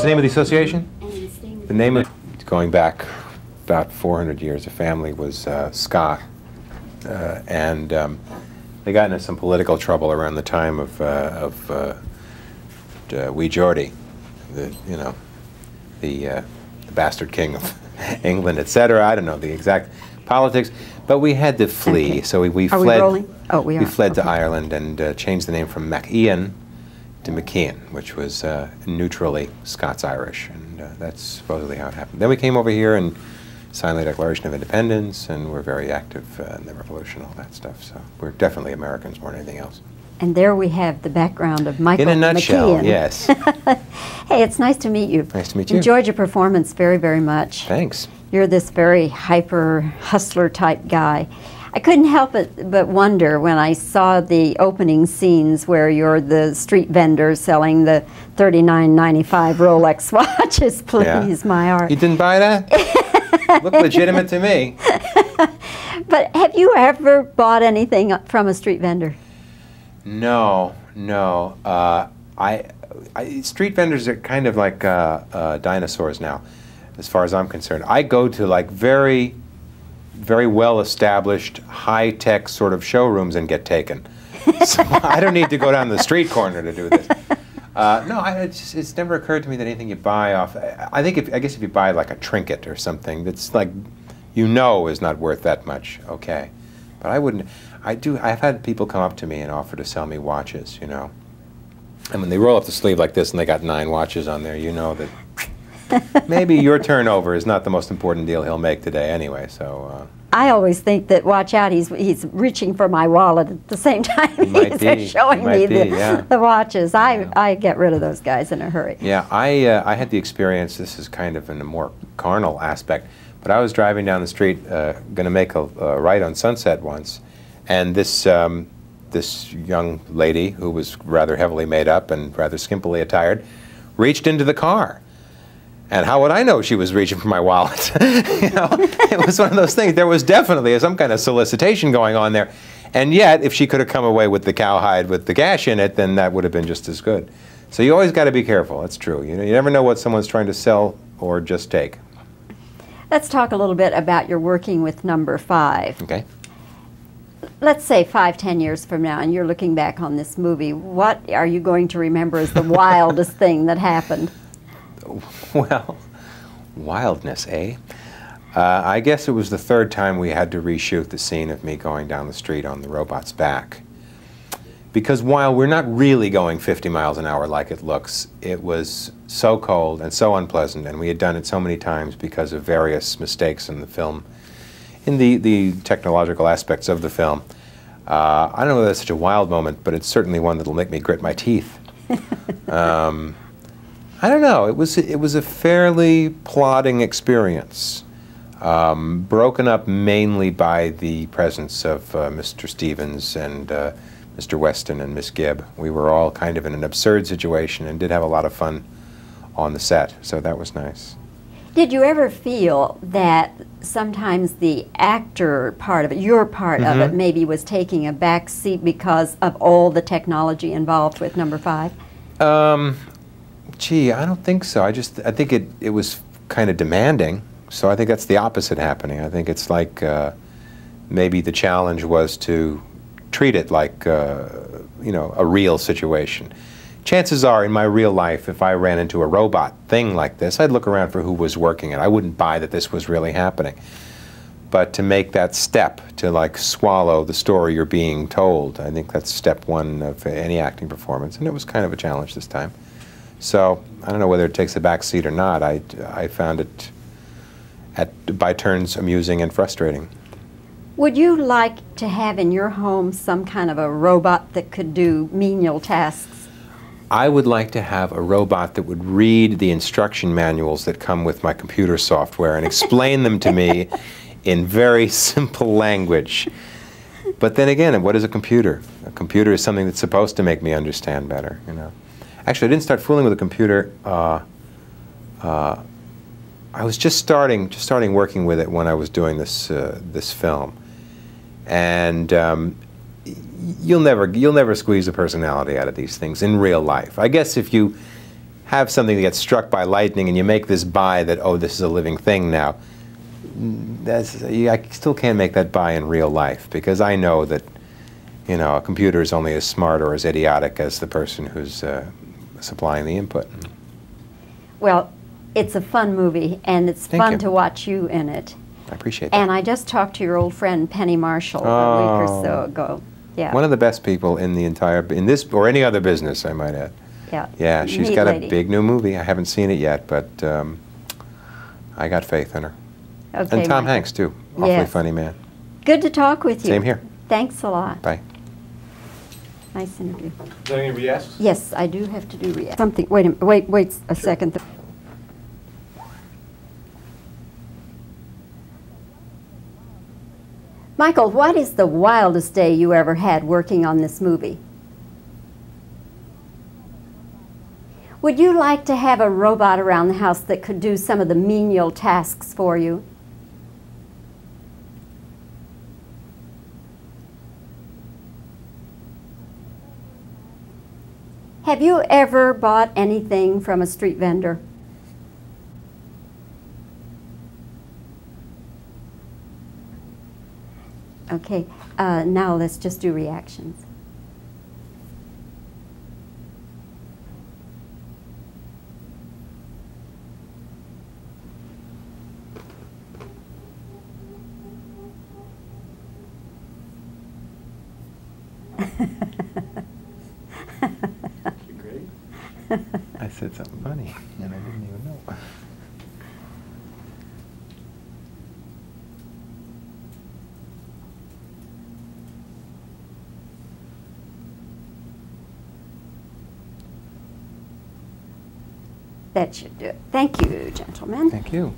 What's the name of the association? The name of going back about 400 years, the family was uh, Scott, uh, and um, they got into some political trouble around the time of uh, of uh, uh, Wee Geordie, the you know, the, uh, the bastard king of England, etc. I don't know the exact politics, but we had to flee, Okay. so we, we Are we fled. rolling? Oh, we are. fled to Ireland and uh, changed the name from MacIan to McKean, which was uh, neutrally Scots-Irish, and uh, that's supposedly how it happened. Then we came over here and signed the Declaration of Independence, and we're very active uh, in the Revolution, all that stuff. So we're definitely Americans more than anything else. And there we have the background of Michael McKean. In a nutshell, McKean. yes. Hey, it's nice to meet you. Nice to meet you. Enjoyed your performance very, very much. Thanks. You're this very hyper hustler type guy. I couldn't help it but wonder when I saw the opening scenes where you're the street vendor selling the $39.95 Rolex watches. Please, my art. You didn't buy that? Look legitimate to me. But have you ever bought anything from a street vendor? No, no. Uh, I, I street vendors are kind of like uh, uh, dinosaurs now, as far as I'm concerned. I go to like very, very well established, high tech sort of showrooms and get taken. so I don't need to go down the street corner to do this. Uh, no, I, it's, just, it's never occurred to me that anything you buy off. I I think if I guess if you buy like a trinket or something that's like, you know, is not worth that much. Okay, but I wouldn't. I do. I've had people come up to me and offer to sell me watches. You know, and when they roll up the sleeve like this and they got nine watches on there, you know that maybe your turnover is not the most important deal he'll make today anyway. So. Uh, I always think that watch out, he's he's reaching for my wallet at the same time he's be, showing me the, yeah. the watches. I, Yeah. I get rid of those guys in a hurry. Yeah, I, uh, I had the experience, this is kind of in a more carnal aspect, but I was driving down the street, uh, going to make a, a right on Sunset once, and this, um, this young lady, who was rather heavily made up and rather skimpily attired, reached into the car. And how would I know she was reaching for my wallet? you know, it was one of those things. There was definitely some kind of solicitation going on there. And yet, if she could have come away with the cowhide with the gash in it, then that would have been just as good. So you always got to be careful. That's true. You know, you never know what someone's trying to sell or just take. Let's talk a little bit about your working with number five. Okay. Let's say five, ten years from now, and you're looking back on this movie. What are you going to remember as the wildest thing that happened? Well, wildness, eh? Uh, I guess it was the third time we had to reshoot the scene of me going down the street on the robot's back. Because while we're not really going 50 miles an hour like it looks, it was so cold and so unpleasant, and we had done it so many times because of various mistakes in the film, in the, the technological aspects of the film. Uh, I don't know whether that's such a wild moment, but it's certainly one that'll make me grit my teeth. um, I don't know. It was it was a fairly plodding experience, um, broken up mainly by the presence of uh, Mr. Stevens and uh, Mr. Weston and Miss Gibb. We were all kind of in an absurd situation and did have a lot of fun on the set, so that was nice. Did you ever feel that sometimes the actor part of it, your part of it, Mhm. maybe was taking a back seat because of all the technology involved with number five? Um, gee, I don't think so. I just I think it it was kind of demanding. So I think that's the opposite happening. I think it's like uh, maybe the challenge was to treat it like uh, you know a real situation. Chances are, in my real life, if I ran into a robot thing like this, I'd look around for who was working it. I wouldn't buy that this was really happening. But to make that step to like swallow the story you're being told, I think that's step one of any acting performance, and it was kind of a challenge this time. So I don't know whether it takes a back seat or not. I, I found it at by turns amusing and frustrating. Would you like to have in your home some kind of a robot that could do menial tasks? I would like to have a robot that would read the instruction manuals that come with my computer software and explain them to me in very simple language. But then again, what is a computer? A computer is something that's supposed to make me understand better, you know. Actually, I didn't start fooling with a computer. Uh, uh, I was just starting, just starting working with it when I was doing this uh, this film, and um, you'll never you'll never squeeze the personality out of these things in real life. I guess if you have something that gets struck by lightning and you make this buy that, oh, this is a living thing now, that's, I still can't make that buy in real life because I know that, you know, a computer is only as smart or as idiotic as the person who's uh, supplying the input. Well, it's a fun movie, and it's Thank fun you. to watch you in it. I appreciate that. And I just talked to your old friend Penny Marshall a week or so Oh. ago. Yeah. One of the best people in the entire, in this or any other business, I might add. yeah. Yeah, she's Neat got lady. a big new movie. I haven't seen it yet, but um, I got faith in her. Okay, and Tom Michael. Hanks, too. Awfully Yes. funny man. Good to talk with you. Same here. Thanks a lot. Bye. Nice interview. Is there any re-asks? Yes, I do have to do re- something. Wait a minute. Wait, wait a second. Michael, what is the wildest day you ever had working on this movie? Would you like to have a robot around the house that could do some of the menial tasks for you? Have you ever bought anything from a street vendor? Okay, uh, now let's just do reactions. I said something funny, and I didn't even know. That should do it. Thank you, gentlemen. Thank you.